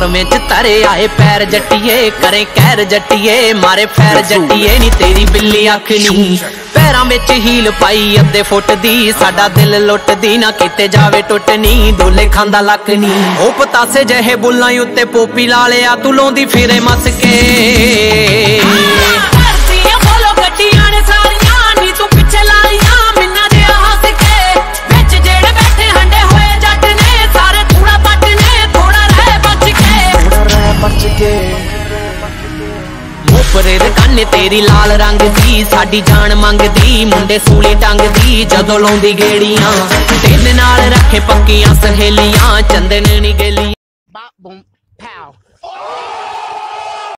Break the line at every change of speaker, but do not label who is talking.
ਧਰਮੇ ਚ ਤਰੇ ਆਏ ਪੈਰ ਜੱਟੀਏ ਕਰੇ ਕਹਿਰ ਜੱਟੀਏ ਮਾਰੇ ਫੈਰ ਜੱਟੀਏ ਨੀ ਤੇਰੀ ਬਿੱਲੀ ਅੱਖ ਨੀ। ਪੈਰਾਂ ਵਿੱਚ ਹੀਲ ਪਾਈ ਅੱਧੇ ਫੁੱਟ ਦੀ ਸਾਡਾ ਦਿਲ ਲੁੱਟਦੀ ਨਾ ਕਿਤੇ ਜਾਵੇ ਟੁੱਟਣੀ ਡੋਲੇ ਖਾਂਦਾ ਲੱਕ ਨੀ। ਉਹ ਪਤਾਸੇ ਜਿਹੇ ਬੁੱਲਾਂ ਉੱਤੇ ਪੋਪੀ ਲਾ ਲਿਆ ਤੂੰ ਲਾਉਂਦੀ ਫਿਰੇ ਮਸ ਕੇ।
ਬਚ ਕੇ
ਮੋਪਰੇ ਦੇ ਕੰਨੇ ਤੇਰੀ ਲਾਲ ਰੰਗ ਦੀ ਸਾਡੀ ਜਾਨ ਮੰਗਦੀ ਮੁੰਡੇ ਸੂਲੀ ਟੰਗਦੀ ਜਦੋਂ ਲਾਉਂਦੀ ਗੇੜੀਆਂ। ਤੇਰੇ ਨਾਲ ਰੱਖੇ ਪੱਕੀਆਂ ਸਹੇਲੀਆਂ ਚੰਦਨ ਨੀ ਗੇਲੀਆਂ।
Bop, boom, pow.